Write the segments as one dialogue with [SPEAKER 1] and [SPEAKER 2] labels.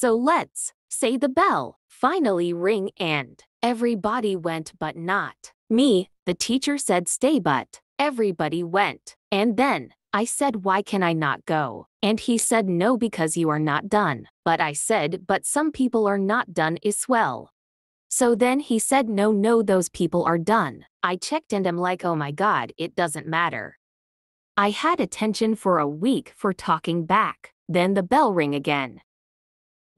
[SPEAKER 1] So let's say the bell finally ring and everybody went but not me. The teacher said stay but everybody went. And then I said why can I not go? And he said no because you are not done. But I said but some people are not done is well. So then he said no no those people are done. I checked and am like oh my god it doesn't matter. I had attention for a week for talking back. Then the bell ring again.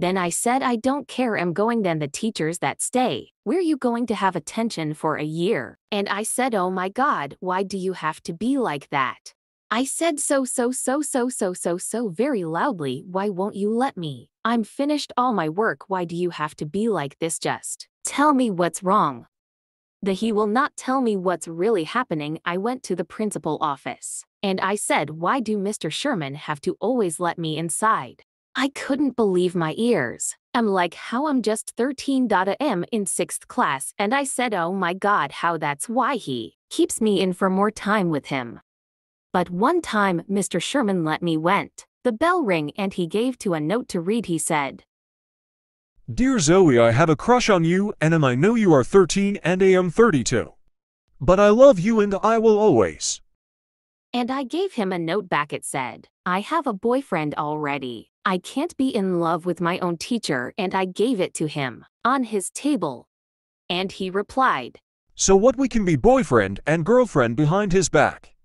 [SPEAKER 1] Then I said I don't care I'm going then the teachers that stay. Where you going to have attention for a year? And I said oh my god why do you have to be like that? I said so so so so so so so very loudly why won't you let me? I'm finished all my work why do you have to be like this just? Tell me what's wrong. The he will not tell me what's really happening I went to the principal office. And I said why do Mr. Sherman have to always let me inside? I couldn't believe my ears. I'm like, how I'm just 13.am in 6th class, and I said, oh my god, how that's why he keeps me in for more time with him. But one time, Mr. Sherman let me went. The bell ring and he gave to a note to read he said,
[SPEAKER 2] Dear Zoe, I have a crush on you, and I know you are 13 and I am 32. But I love you and I will always.
[SPEAKER 1] And I gave him a note back it said, I have a boyfriend already. I can't be in love with my own teacher and I gave it to him, on his table. And he replied,
[SPEAKER 2] So what we can be boyfriend and girlfriend behind his back.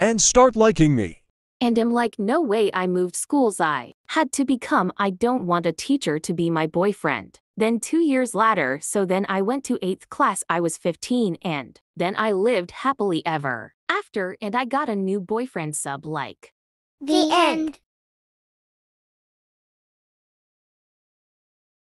[SPEAKER 2] And start liking me.
[SPEAKER 1] And am like no way I moved schools I had to become I don't want a teacher to be my boyfriend. Then two years later so then I went to 8th class I was 15 and then I lived happily ever after and I got a new boyfriend sub like.
[SPEAKER 3] The end.